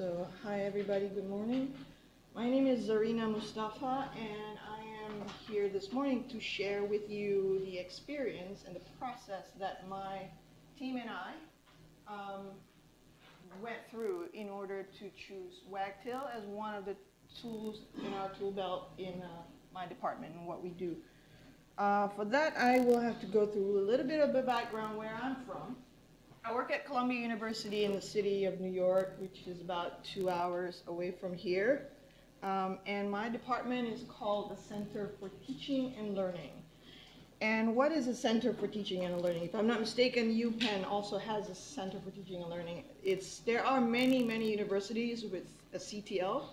So, hi everybody, good morning. My name is Zarina Mustapha, and I am here this morning to share with you the experience and the process that my team and I um, went through in order to choose Wagtail as one of the tools in our tool belt in uh, my department and what we do. Uh, for that, I will have to go through a little bit of the background where I'm from. I work at Columbia University in the city of New York, which is about two hours away from here. Um, and my department is called the Center for Teaching and Learning. And what is a Center for Teaching and Learning? If I'm not mistaken, UPenn also has a Center for Teaching and Learning. It's, there are many, many universities with a CTL.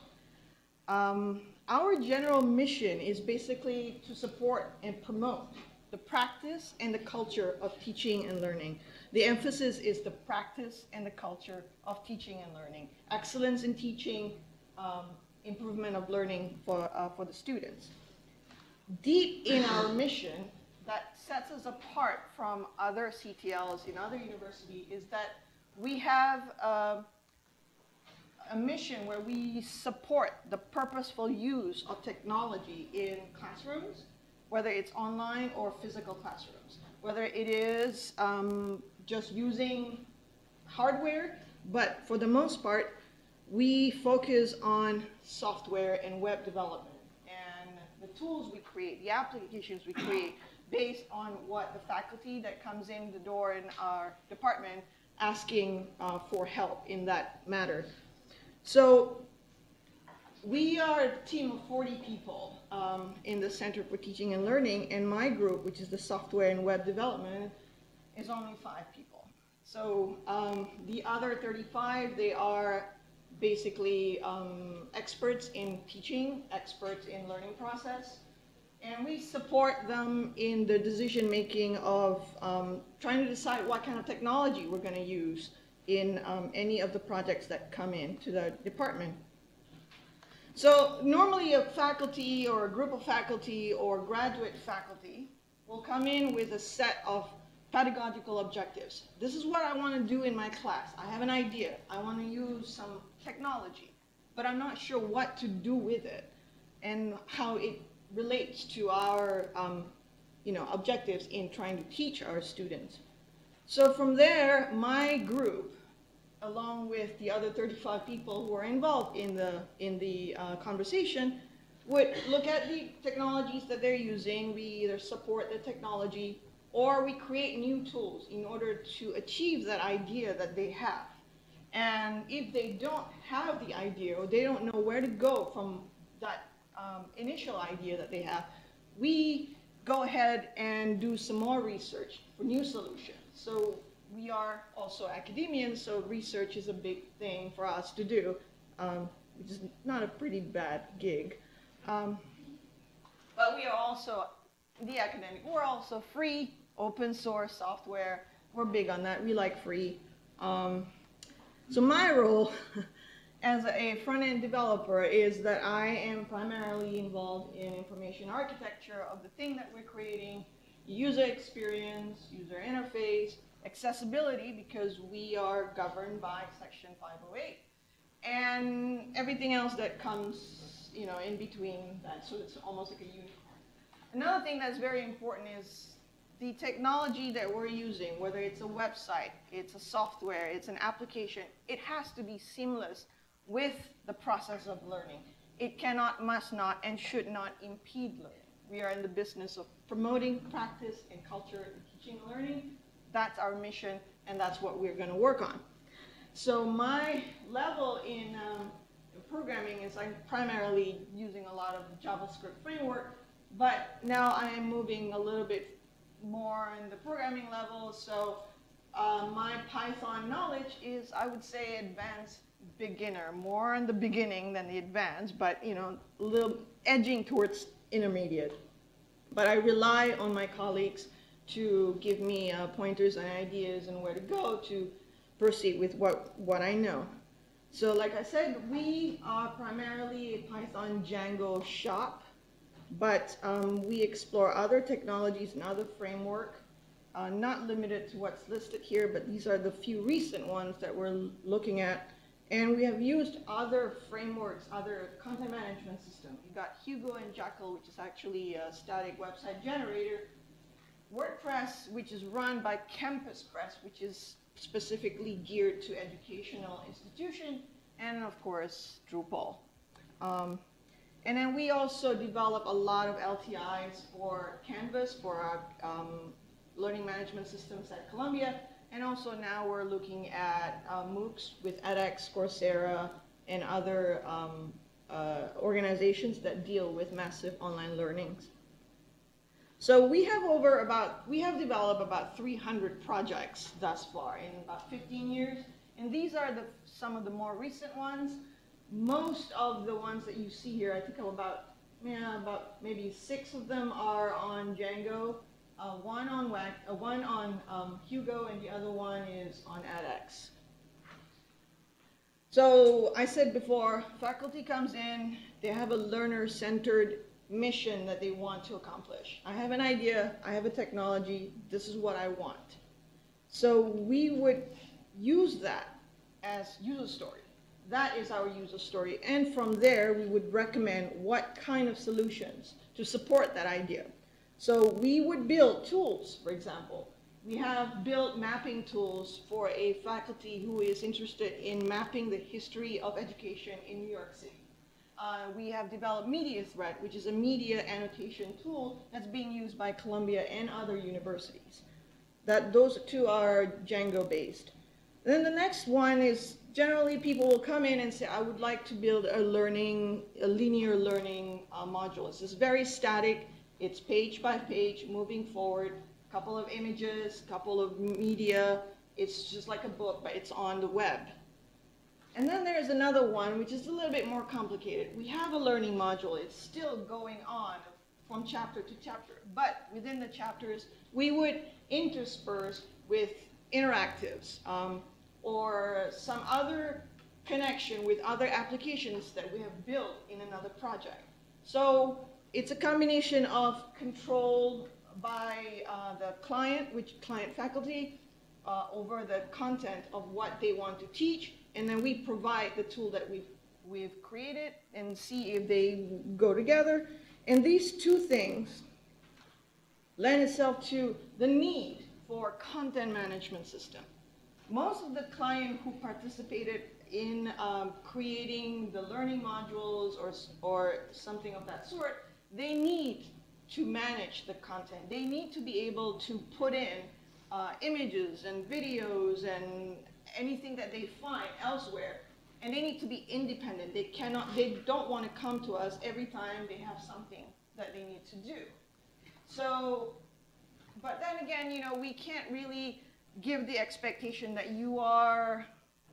Um, our general mission is basically to support and promote the practice and the culture of teaching and learning. The emphasis is the practice and the culture of teaching and learning. Excellence in teaching, um, improvement of learning for, uh, for the students. Deep in our mission, that sets us apart from other CTLs in other universities is that we have uh, a mission where we support the purposeful use of technology in classrooms, whether it's online or physical classrooms, whether it is um, just using hardware, but for the most part, we focus on software and web development. And the tools we create, the applications we create, based on what the faculty that comes in the door in our department asking uh, for help in that matter. So we are a team of 40 people um, in the Center for Teaching and Learning, and my group, which is the software and web development, is only five people. So um, the other 35, they are basically um, experts in teaching, experts in learning process, and we support them in the decision making of um, trying to decide what kind of technology we're going to use in um, any of the projects that come in to the department. So normally a faculty or a group of faculty or graduate faculty will come in with a set of pedagogical objectives. This is what I want to do in my class. I have an idea. I want to use some technology, but I'm not sure what to do with it and how it relates to our um, you know, objectives in trying to teach our students. So from there, my group along with the other 35 people who are involved in the, in the uh, conversation, would look at the technologies that they're using. We either support the technology or we create new tools in order to achieve that idea that they have. And if they don't have the idea or they don't know where to go from that um, initial idea that they have, we go ahead and do some more research for new solutions. So we are also academians, so research is a big thing for us to do, um, which is not a pretty bad gig. Um, but we are also, the academic, we're also free, open source software. We're big on that. We like free. Um, so my role as a front-end developer is that I am primarily involved in information architecture of the thing that we're creating, user experience, user interface, accessibility because we are governed by Section 508 and everything else that comes, you know, in between that. So it's almost like a unicorn. Another thing that's very important is the technology that we're using, whether it's a website, it's a software, it's an application, it has to be seamless with the process of learning. It cannot, must not, and should not impede learning. We are in the business of promoting practice and culture in teaching and learning, that's our mission, and that's what we're going to work on. So my level in um, programming is I'm primarily using a lot of JavaScript framework, but now I am moving a little bit more in the programming level. So uh, my Python knowledge is, I would say, advanced beginner, more in the beginning than the advanced, but you know, a little edging towards intermediate. But I rely on my colleagues to give me uh, pointers and ideas and where to go to proceed with what, what I know. So like I said, we are primarily a Python Django shop, but um, we explore other technologies and other framework, uh, not limited to what's listed here, but these are the few recent ones that we're looking at And we have used other frameworks, other content management systems. You've got Hugo and Jekyll, which is actually a static website generator. WordPress, which is run by Campus Press, which is specifically geared to educational institution, and of course, Drupal. Um, and then we also develop a lot of LTIs for Canvas, for our um, learning management systems at Columbia, and also now we're looking at uh, MOOCs with edX, Coursera, and other um, uh, organizations that deal with massive online learnings. So we have over about, we have developed about 300 projects thus far in about 15 years. And these are the, some of the more recent ones. Most of the ones that you see here, I think about, yeah, about maybe six of them are on Django uh, one on WAC, uh, one on um, Hugo, and the other one is on edX. So I said before, faculty comes in, they have a learner-centered mission that they want to accomplish. I have an idea, I have a technology, this is what I want. So we would use that as user story. That is our user story. And from there, we would recommend what kind of solutions to support that idea. So we would build tools, for example. We have built mapping tools for a faculty who is interested in mapping the history of education in New York City. Uh, we have developed MediaThread, which is a media annotation tool that's being used by Columbia and other universities. That those two are Django based. Then the next one is generally people will come in and say, I would like to build a learning, a linear learning uh, module. It's very static. It's page by page, moving forward, a couple of images, a couple of media. It's just like a book, but it's on the web. And then there's another one, which is a little bit more complicated. We have a learning module. It's still going on from chapter to chapter. But within the chapters, we would intersperse with interactives um, or some other connection with other applications that we have built in another project. So it's a combination of control by uh, the client, which client faculty, uh, over the content of what they want to teach, and then we provide the tool that we've, we've created and see if they go together. And these two things lend itself to the need for content management system. Most of the client who participated in um, creating the learning modules or, or something of that sort they need to manage the content. They need to be able to put in uh, images and videos and anything that they find elsewhere. And they need to be independent. They cannot, they don't want to come to us every time they have something that they need to do. So, but then again, you know, we can't really give the expectation that you are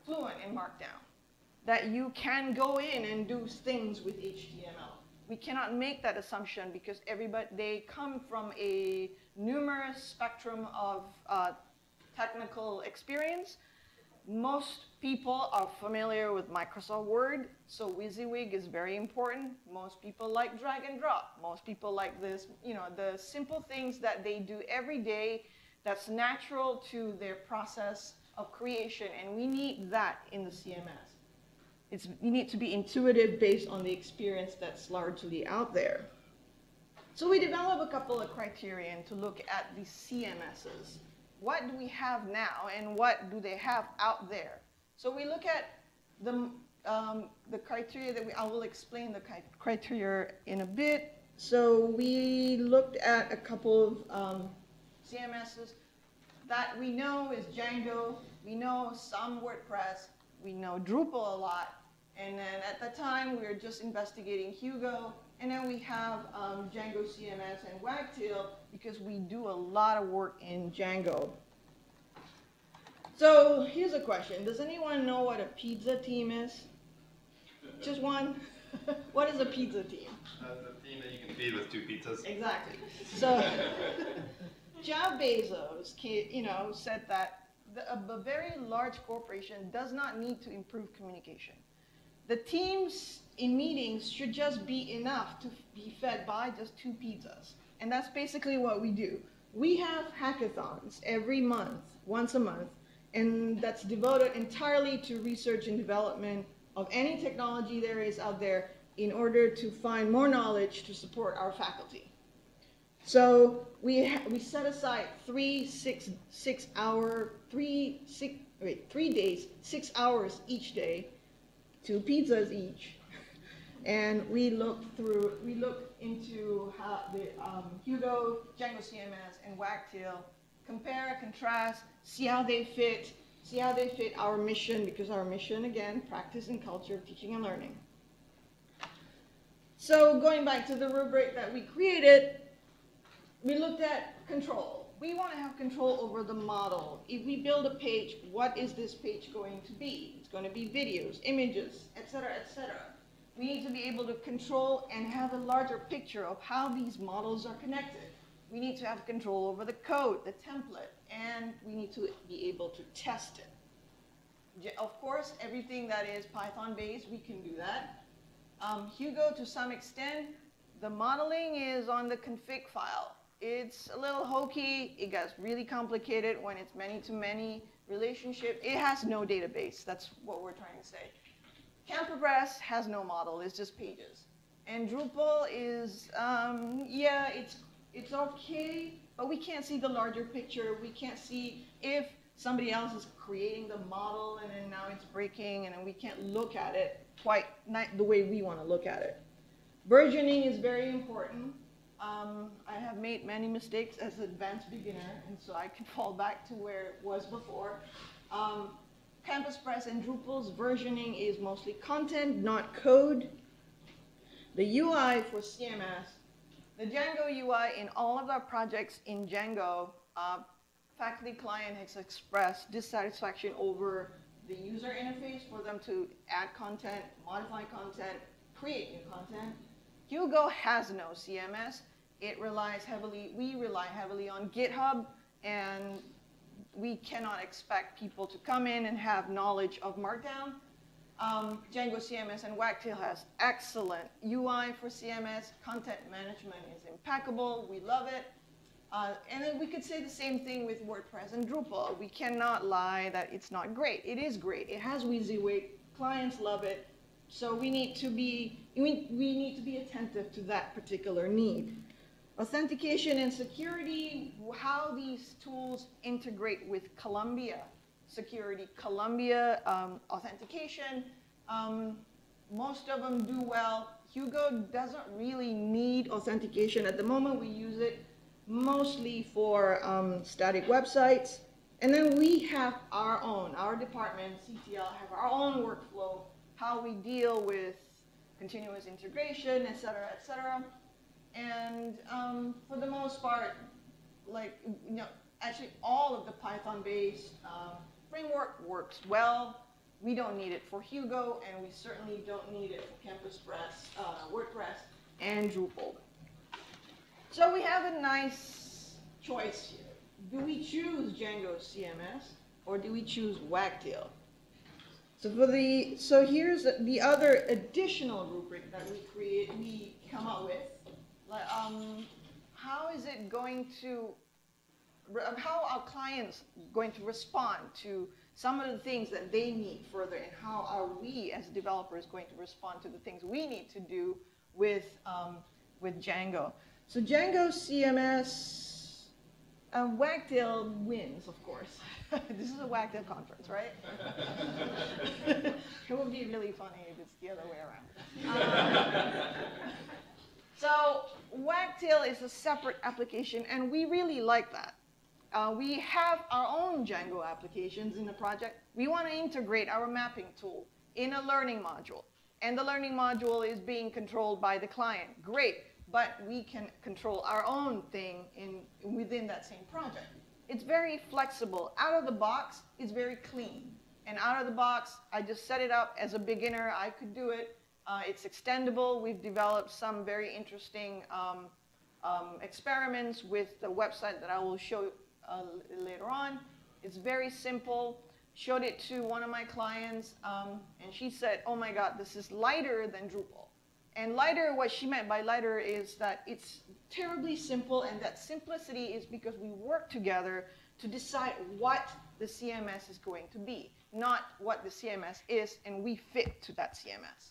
fluent in Markdown, that you can go in and do things with HTML we cannot make that assumption because everybody they come from a numerous spectrum of uh, technical experience. Most people are familiar with Microsoft Word, so WYSIWYG is very important. Most people like drag and drop. Most people like this, you know, the simple things that they do every day that's natural to their process of creation, and we need that in the CMS. It's, you need to be intuitive based on the experience that's largely out there. So we develop a couple of criterion to look at the CMSs. What do we have now and what do they have out there? So we look at the, um, the criteria that we, I will explain the criteria in a bit. So we looked at a couple of um, CMSs that we know is Django, we know some WordPress, we know Drupal a lot, and then at the time, we were just investigating Hugo. And then we have um, Django CMS and Wagtail because we do a lot of work in Django. So here's a question. Does anyone know what a pizza team is? Just one? what is a pizza team? Uh, the team that you can feed with two pizzas. Exactly. So Jeff Bezos, you know, said that the, a, a very large corporation does not need to improve communication the teams in meetings should just be enough to be fed by just two pizzas. And that's basically what we do. We have hackathons every month, once a month, and that's devoted entirely to research and development of any technology there is out there in order to find more knowledge to support our faculty. So we, we set aside three six, six hour, three, six, wait, three days, six hours each day, two pizzas each. And we look through, we look into how the um, Hugo, Django CMS, and Wagtail compare, contrast, see how they fit, see how they fit our mission, because our mission, again, practice and culture of teaching and learning. So going back to the rubric that we created, we looked at control. We want to have control over the model. If we build a page, what is this page going to be? It's going to be videos, images, etc., etc. We need to be able to control and have a larger picture of how these models are connected. We need to have control over the code, the template, and we need to be able to test it. Of course, everything that is Python-based, we can do that. Um, Hugo, to some extent, the modeling is on the config file. It's a little hokey. It gets really complicated when it's many-to-many relationship. It has no database. That's what we're trying to say. Campus Press has no model. It's just pages. And Drupal is, um, yeah, it's it's okay, but we can't see the larger picture. We can't see if somebody else is creating the model and then now it's breaking and then we can't look at it quite the way we want to look at it. Versioning is very important. Um, I have made many mistakes as an advanced beginner, and so I can fall back to where it was before. Um, Campus Press and Drupal's versioning is mostly content, not code. The UI for CMS, the Django UI in all of our projects in Django, uh, faculty client has expressed dissatisfaction over the user interface for them to add content, modify content, create new content. Hugo has no CMS. It relies heavily, we rely heavily on GitHub, and we cannot expect people to come in and have knowledge of Markdown. Um, Django CMS and Wagtail has excellent UI for CMS. Content management is impeccable. We love it. Uh, and then we could say the same thing with WordPress and Drupal. We cannot lie that it's not great. It is great. It has WYSIWYG. Clients love it. So we need to be we, we need to be attentive to that particular need. Authentication and security, how these tools integrate with Columbia security, Columbia um, authentication. Um, most of them do well. Hugo doesn't really need authentication. At the moment, we use it mostly for um, static websites. And then we have our own, our department, CTL, have our own workflow, how we deal with continuous integration, et cetera, et cetera. And um, for the most part, like, you know, actually all of the Python-based um, framework works well. We don't need it for Hugo, and we certainly don't need it for Campus Press, uh, WordPress, and Drupal. So we have a nice choice here. Do we choose Django CMS, or do we choose Wagtail? So for the so here's the other additional rubric that we create we come up with. Like, um, how is it going to how are clients going to respond to some of the things that they need further, and how are we as developers going to respond to the things we need to do with um, with Django? So Django CMS, uh, Wagtail wins, of course. this is a Wagtail conference, right? it would be really funny if it's the other way around. Um, so Wagtail is a separate application, and we really like that. Uh, we have our own Django applications in the project. We want to integrate our mapping tool in a learning module. And the learning module is being controlled by the client. Great, but we can control our own thing in, within that same project. It's very flexible. Out of the box, it's very clean. And out of the box, I just set it up as a beginner. I could do it. Uh, it's extendable. We've developed some very interesting um, um, experiments with the website that I will show uh, later on. It's very simple. Showed it to one of my clients, um, and she said, oh my God, this is lighter than Drupal. And lighter, what she meant by lighter is that it's terribly simple, and that simplicity is because we work together to decide what the CMS is going to be, not what the CMS is, and we fit to that CMS.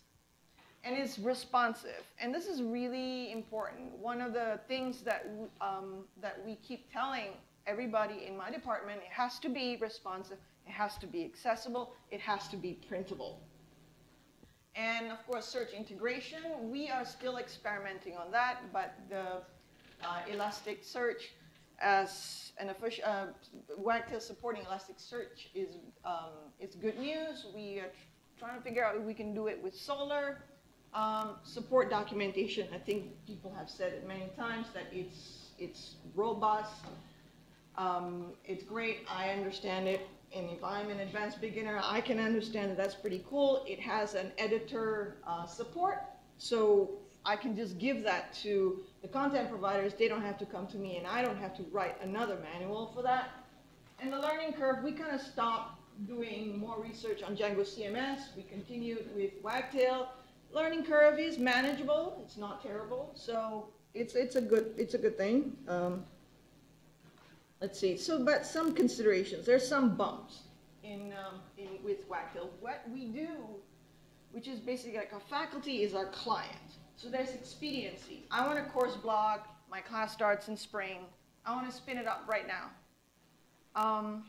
And it's responsive, and this is really important. One of the things that um, that we keep telling everybody in my department, it has to be responsive, it has to be accessible, it has to be printable. And of course, search integration, we are still experimenting on that, but the uh, Elasticsearch as an official, uh, Wagtail supporting Elasticsearch is, um, is good news. We are tr- trying to figure out if we can do it with Solr. Um, support documentation, I think people have said it many times that it's, it's robust, um, it's great, I understand it, and if I'm an advanced beginner, I can understand that that's pretty cool. It has an editor uh, support, so I can just give that to the content providers. They don't have to come to me, and I don't have to write another manual for that. And the learning curve, we kind of stopped doing more research on Django CMS. We continued with Wagtail. Learning curve is manageable. It's not terrible, so it's it's a good it's a good thing. Um, let's see. So, but some considerations. There's some bumps in, um, in with Wagtail. What we do, which is basically like a faculty is our client. So there's expediency. I want a course blog. My class starts in spring. I want to spin it up right now. Um,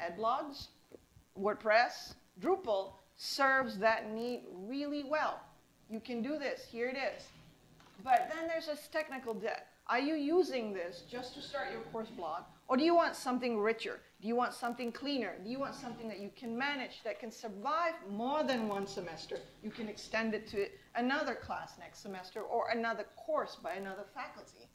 Edublogs, WordPress, Drupal serves that need really well. You can do this. Here it is. But then there's this technical debt. Are you using this just to start your course blog? Or do you want something richer? Do you want something cleaner? Do you want something that you can manage, that can survive more than one semester? You can extend it to another class next semester or another course by another faculty.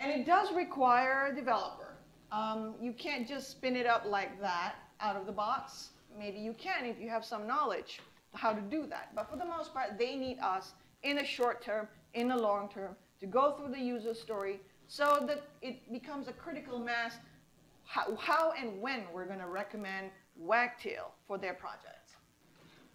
And it does require a developer. Um, you can't just spin it up like that out of the box. Maybe you can if you have some knowledge how to do that. But for the most part, they need us in the short term, in the long term, to go through the user story so that it becomes a critical mass how, how and when we're going to recommend Wagtail for their projects.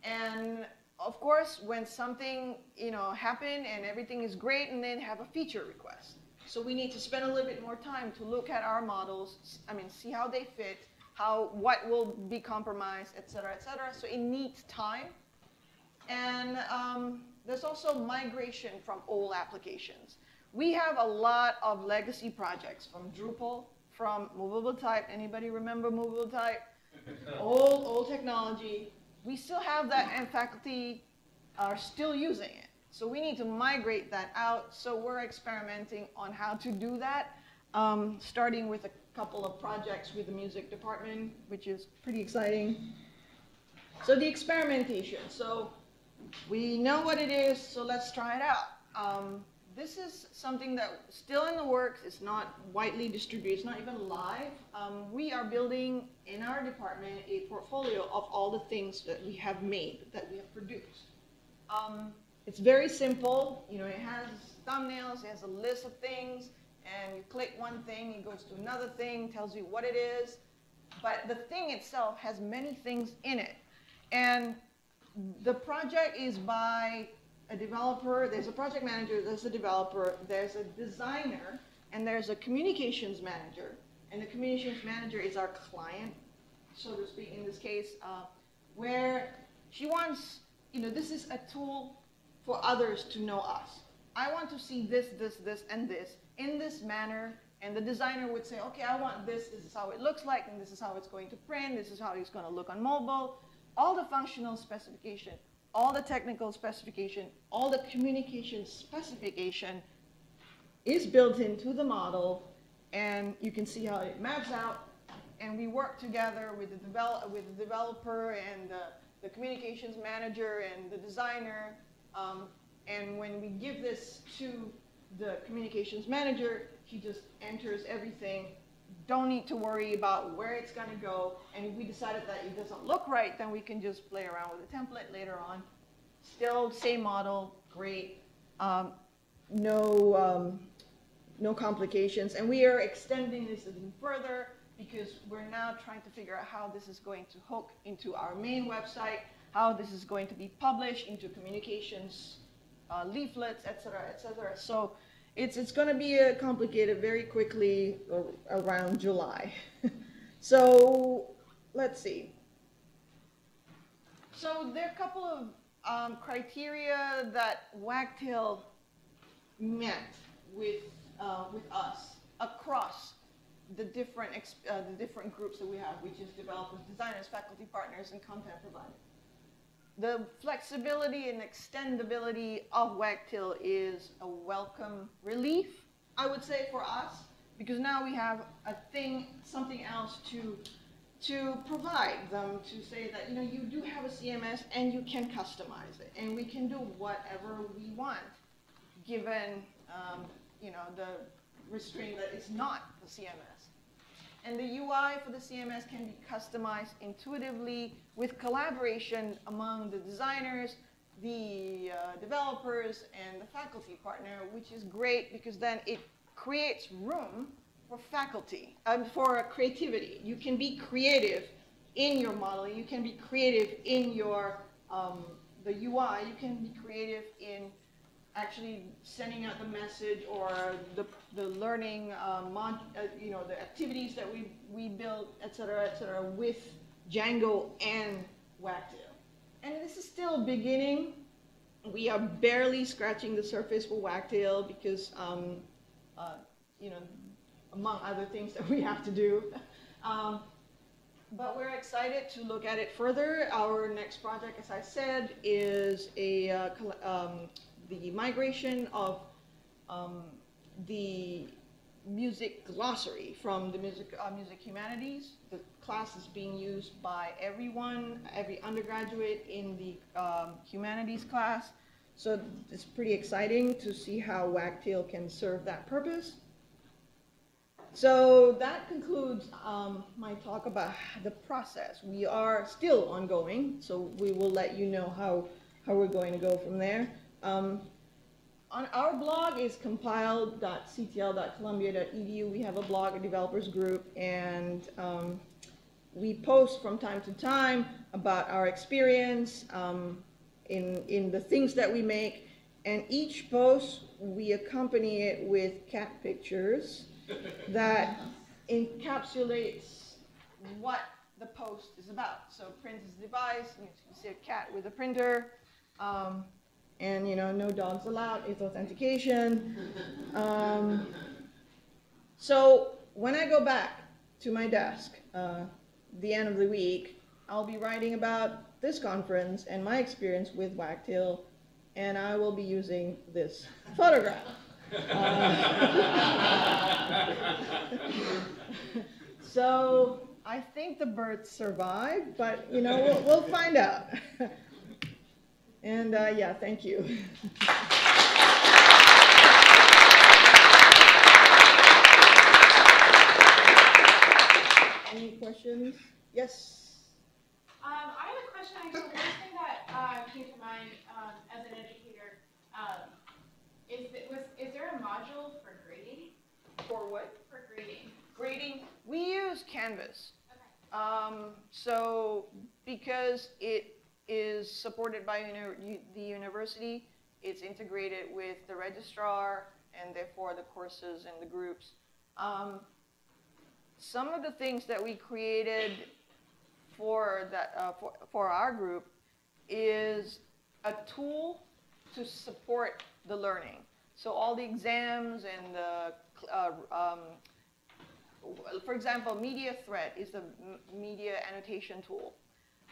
And of course, when something you know happen and everything is great, and then have a feature request. So we need to spend a little bit more time to look at our models. I mean, see how they fit, how what will be compromised, et cetera, et cetera. So it needs time. And um, there's also migration from old applications. We have a lot of legacy projects from Drupal, from Movable Type. Anybody remember Movable Type? old, old technology. We still have that, and faculty are still using it. So we need to migrate that out. So we're experimenting on how to do that, um, starting with a couple of projects with the music department, which is pretty exciting. So the experimentation. So we know what it is, so let's try it out. Um, this is something that still in the works. It's not widely distributed. It's not even live. Um, we are building in our department a portfolio of all the things that we have made, that we have produced. Um, it's very simple. You know, it has thumbnails. It has a list of things, and you click one thing, it goes to another thing, tells you what it is. But the thing itself has many things in it, and the project is by a developer, there's a project manager, there's a developer, there's a designer, and there's a communications manager. And the communications manager is our client, so to speak, in this case, uh, where she wants, you know, this is a tool for others to know us. I want to see this, this, this, and this in this manner. And the designer would say, okay, I want this, this is how it looks like, and this is how it's going to print, this is how it's going to look on mobile. All the functional specification, all the technical specification, all the communication specification is built into the model, and you can see how it maps out. And we work together with the, develop, with the developer and the, the communications manager and the designer. Um, and when we give this to the communications manager, he just enters everything. Don't need to worry about where it's going to go. And if we decided that it doesn't look right, then we can just play around with the template later on. Still same model, great. Um, no, um, no complications. And we are extending this even further because we're now trying to figure out how this is going to hook into our main website, how this is going to be published into communications uh, leaflets, et cetera, et cetera. So it's, it's gonna be uh, complicated very quickly around July. so, let's see. So there are a couple of um, criteria that Wagtail met with, uh, with us across the different, uh, the different groups that we have, which is developers, designers, faculty partners, and content providers. The flexibility and extendability of Wagtail is a welcome relief, I would say, for us, because now we have a thing, something else to to provide them to say that you know you do have a CMS and you can customize it, and we can do whatever we want, given um, you know the restraint that it's not the CMS. And the UI for the CMS can be customized intuitively with collaboration among the designers, the uh, developers, and the faculty partner, which is great because then it creates room for faculty, um, for creativity. You can be creative in your modeling. You can be creative in your um, the UI. You can be creative in actually sending out the message or the, the learning, uh, uh, you know, the activities that we, we build, et cetera, et cetera, with Django and Wagtail. And this is still beginning. We are barely scratching the surface with Wagtail because, um, uh, you know, among other things that we have to do. Um, but we're excited to look at it further. Our next project, as I said, is a uh, um, the migration of um, the music glossary from the music uh, music humanities. The class is being used by everyone, every undergraduate in the um, humanities class. So it's pretty exciting to see how Wagtail can serve that purpose. So that concludes um, my talk about the process. We are still ongoing, so we will let you know how, how we're going to go from there. Um, on our blog is compile.ctl.columbia.edu. We have a blog, a developers group, and um, we post from time to time about our experience um, in, in the things that we make. And each post, we accompany it with cat pictures that encapsulates what the post is about. So print is a device, you can see a cat with a printer, um, and you know, no dogs allowed, it's authentication. Um, so when I go back to my desk, uh, the end of the week, I'll be writing about this conference and my experience with Wagtail, and I will be using this photograph. Uh, so I think the birds survived, but you know, we'll, we'll find out. and uh, yeah, thank you. Any questions? Yes. Um, I have a question, actually, one thing that, uh, came to mind, um, as an educator, um, is, that- was, is there a module for grading? For what? For grading? Grading. We use Canvas. Okay. Um, so because it is supported by uni- the university, it's integrated with the registrar and therefore the courses and the groups. Um, some of the things that we created for that uh, for, for our group is a tool to support the learning. So all the exams and the uh, um, for example, media threat is the media annotation tool.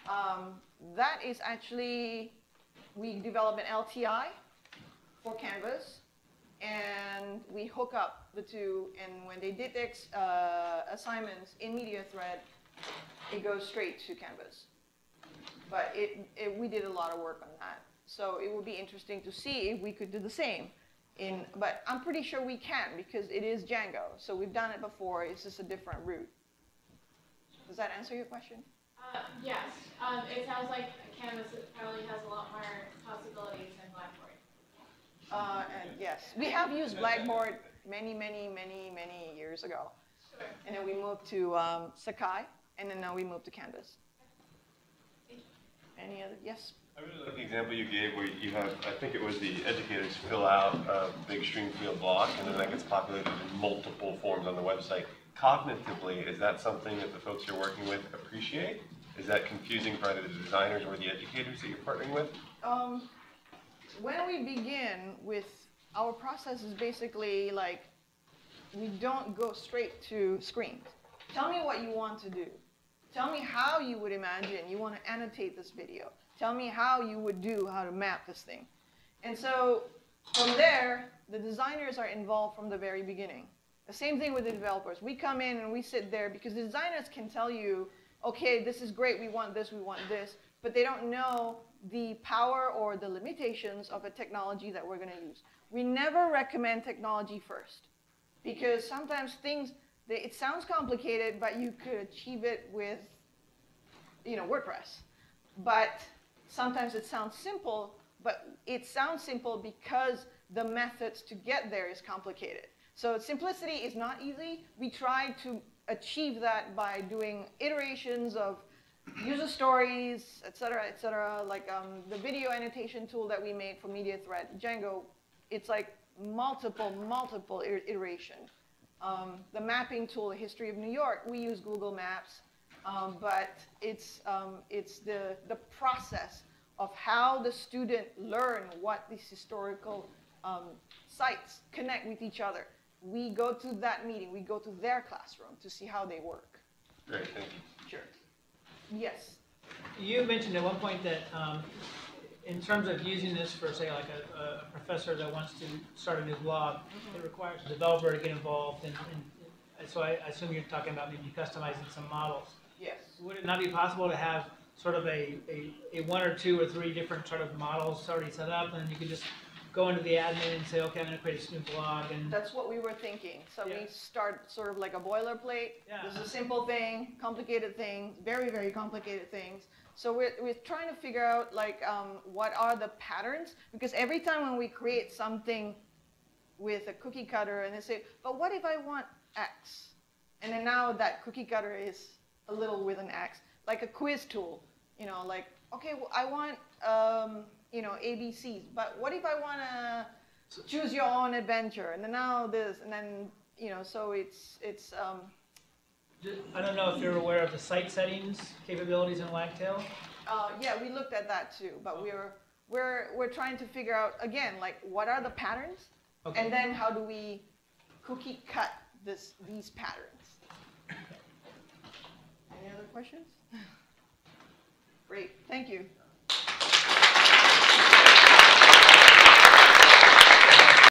Um, that is actually, we develop an LTI for Canvas, and we hook up the two, and when they did their uh, assignments in MediaThread, it goes straight to Canvas. But it, it, we did a lot of work on that. So it would be interesting to see if we could do the same in, but I'm pretty sure we can because it is Django. So we've done it before, it's just a different route. Does that answer your question? Uh, yes, um, it sounds like Canvas probably has a lot more possibilities than Blackboard. Uh, and yes, we have used Blackboard many, many, many, many years ago. Sure. And then we moved to um, Sakai, and then now we moved to Canvas. Any other, yes? I really like the example you gave where you have, I think it was the educators fill out a big Streamfield block and then that gets populated in multiple forms on the website. Cognitively, is that something that the folks you're working with appreciate? Is that confusing for either the designers or the educators that you're partnering with? Um, when we begin with our process is basically like we don't go straight to screens. Tell me what you want to do. Tell me how you would imagine you want to annotate this video. Tell me how you would do how to map this thing. And so from there, the designers are involved from the very beginning. The same thing with the developers. We come in and we sit there because the designers can tell you, okay, this is great, we want this, we want this, but they don't know the power or the limitations of a technology that we're going to use. We never recommend technology first because sometimes things, they, it sounds complicated, but you could achieve it with, you know, WordPress. But sometimes it sounds simple, but it sounds simple because the methods to get there is complicated. So simplicity is not easy. We try to achieve that by doing iterations of user stories, et cetera, et cetera. Like um, the video annotation tool that we made for MediaThread, Django, it's like multiple, multiple iteration. Um, the mapping tool, the History of New York, we use Google Maps, um, but it's, um, it's the, the process of how the student learn what these historical um, sites connect with each other. We go to that meeting, we go to their classroom to see how they work. Great, thank you. Sure. Yes. You mentioned at one point that um, in terms of using this for, say, like a, a professor that wants to start a new blog, it requires a developer to get involved, and, and so I assume you're talking about maybe customizing some models. Yes. Would it not be possible to have sort of a, a, a one or two or three different sort of models already set up, and you could just go into the admin and say, okay, I'm going to create a new blog, and That's what we were thinking. So Yeah. we start sort of like a boilerplate. Yeah. This is a simple thing, complicated thing, very, very complicated things. So we're, we're trying to figure out like um, what are the patterns because every time when we create something with a cookie cutter and they say, but what if I want X? And then now that cookie cutter is a little with an X, like a quiz tool. You know, like okay, well, I want um, you know ABCs, but what if I want to choose your own adventure? And then now this, and then you know, so it's it's um, I don't know if you're aware of the site settings capabilities in Wagtail. Uh, yeah, we looked at that too, but we're we're we're trying to figure out again, like what are the patterns, Okay. and then how do we cookie cut this these patterns. Any other questions? Great, thank you.